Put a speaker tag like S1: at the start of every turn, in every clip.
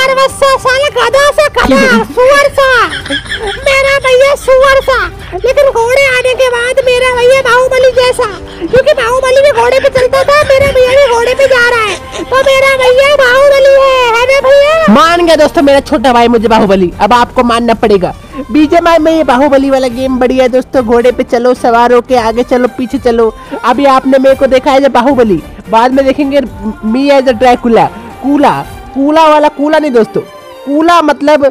S1: पर्वत सा साला गधा सा गधा सुअर सा मेरा भैया सुअर सा लेकिन घोड़े आने के बाद मेरा भैया बाहुबली जैसा। क्योंकि बाहुबली भी घोड़े पे चलता था, मेरा भैया भी घोड़े पे जा रहा है। तो मेरा भैया बाहुबली है है ना भैया? मान गया दोस्तों, मेरा छोटा भाई मुझे बाहुबली। अब आपको मानना पड़ेगा। बीजेएमआई में ये बाहुबली वाला गेम बढ़िया है दोस्तों। घोड़े पे चलो, सवार होके आगे चलो, पीछे चलो। अभी आपने मेरे को देखा है जब बाहुबली। बाद में देखेंगे मी एज अ ड्रैकुला कूला। कूला वाला कूला नहीं दोस्तों। कूला मतलब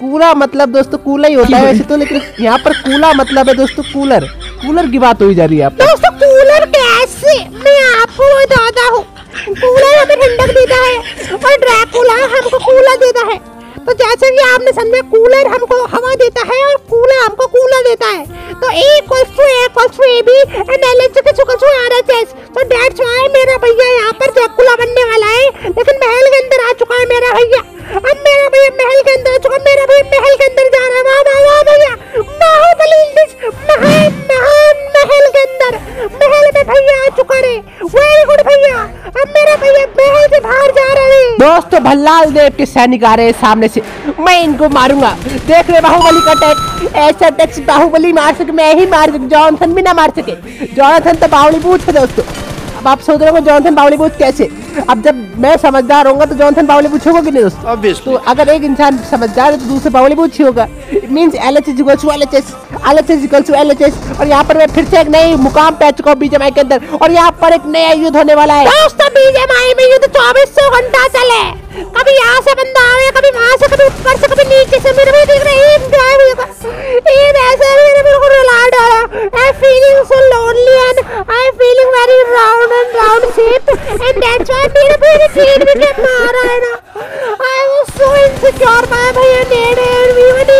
S1: कूला मतलब दोस्तों कूला ही होता है वैसे तो लेकिन यहाँ पर कूला मतलब है दोस्तों कूलर। कूलर की बात हो जा रही है आप दोस्तों कूलर कैसे? मैं आपको दादा हूँ। कूलर हमें ठंडक देता है और ड्रैकुला हमको कूला देता है। तो जैसे कि आपने समझा कूलर हमको हवा देता है और कूलर हमको कूलर देता है। तो A equals to A equals to A B and L is equals to R H S तो दैट्स व्हाई मेरा भैया यहाँ पर ड्रैकुला बनने वाला है। लेकिन महल के है मेरा भैया। अब मेरा भैया महल के अंदर चुका मेरा भैया महल के अंदर जा रहा है। वाह वाह वाह भैया। बाहुबली महान महान महल के अंदर। महल में भैया आ चुका रे वेरी गुड भैया। अब मेरा भैया महल से बाहर जा रहे हैं। दोस्तों, भल्लाल देव के सैनिक आ रहे हैं सामने से। मैं इनको मारूँगा। देख रहे बाहुबली का अटैक ऐसा अटैक बाहुबली मार सके, मैं ही मार सके जॉनसन भी ना मार सके। जॉनसन तो बावली पूछ दोस्तों। अब आप सोच रहे हो जॉनसन पूछ कैसे? अब जब मैं समझदार होगा तो जॉनसन बावली पूछ होगा कि नहीं दोस्तों?
S2: Obviously.
S1: तो अगर एक इंसान समझदार है तो दूसरे बावली पूछ होगा। It means L H is to L H S L H S equals to L H S और यहाँ पर मैं फिर से एक नई मुकाम पे आ चुका हूँ बीजेमआई के अंदर। और यहाँ पर एक नया युद्ध होने वाला है। दोस्तों बीजेमआई में युद्ध चौबीस सौ घंटा चले। कभी यहाँ से बंदा आवे कभी ऊपर से कभी नीचे से मेरे भी देख रहे हैं ईद गायब हो गया ईद ऐसे मेरे बिल्कुल रुला डाला I feeling so lonely and I feeling very round में क्या मारा है ना सो इनसिक्योर माय भैया ने ने वी वन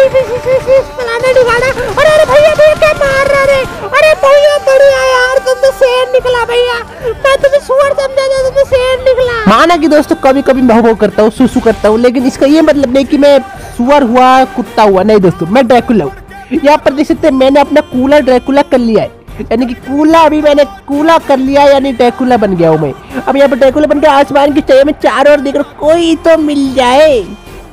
S1: फलाना दिखाना अरे अरे भैया भैया क्या मार अरे भैया बढ़िया यार तुम तो निकला भैया मैं तुम्हें सुअर समझा था तुम तो शेर निकला माना कि दोस्तों कभी कभी मैं भौ करता हूँ, सुसु करता हूँ, लेकिन इसका ये मतलब नहीं कि मैं सुअर हुआ, कुत्ता हुआ, नहीं दोस्तों, मैं ड्रैकुला हूँ। यहाँ पर देख सकते हैं, मैंने अपना कूलर ड्रैकुला कर लिया है। यानी कि कूला अभी मैंने कूला कर लिया यानी ड्रैकुला बन गया हूँ मैं। अब यहाँ पर ड्रैकुला बन गया आसमान की चाहिए मैं चारों ओर देख रहा हूँ कोई तो मिल जाए,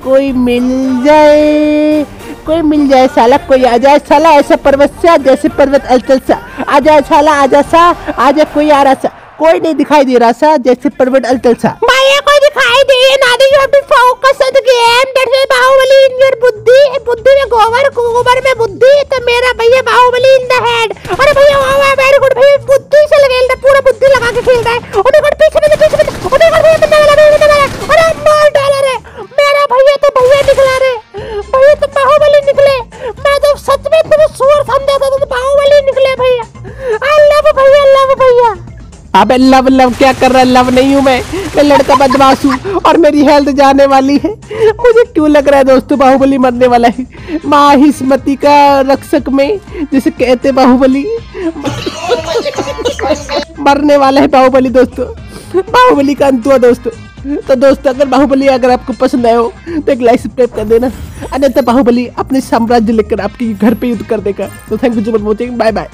S1: कोई मिल जाए, कोई मिल जाए साला, कोई आ जाए साला, ऐसा पर्वत सा, जैसे पर्वत अलचल सा। आ जाए साला, आ जा सा, आ जाए कोई आ रहा सा। कोई नहीं दिखाई दे रहा सा, जैसे पर्वत अलचल सा। भैया कोई दिखाई दे नादी you have to focus on the game that's why Baahubali in your बुद्धि बुद्धि में गोबर गोबर में बुद्धि तो मेरा भैया बाहुबली इन द हेड अरे भैया वाह वाह वेरी गुड भैया बुद्धि से खेल रहा है लगा के खेल रहा है। ओने गॉड पीछे में पीछे में ओने गॉड भैया बंदा वाला बंदा वाला अरे मार डाला रे। मेरा भैया तो भैया निकला रे। भैया तो बाहुबली निकले। मैं तो सच में तुम्हें सुअर समझा था तो बाहुबली निकले भैया। आई लव भैया लव भैया। अबे लव लव क्या कर रहा है? लव नहीं हूँ मैं। मैं लड़का बदमाश हूँ और मेरी हेल्थ जाने वाली है। मुझे क्यों लग रहा है दोस्तों बाहुबली मरने वाला है? माँ हिस्मती का रक्षक में जिसे कहते बाहुबली। मरने वाला है बाहुबली दोस्तों। बाहुबली का अंत हुआ दोस्तों। तो दोस्तों, अगर बाहुबली अगर आपको पसंद आए हो तो एक लाइक सब्सक्राइब कर देना। अन्यथा बाहुबली अपने साम्राज्य लेकर आपके घर पे युद्ध कर देगा। तो thank you so much watching bye bye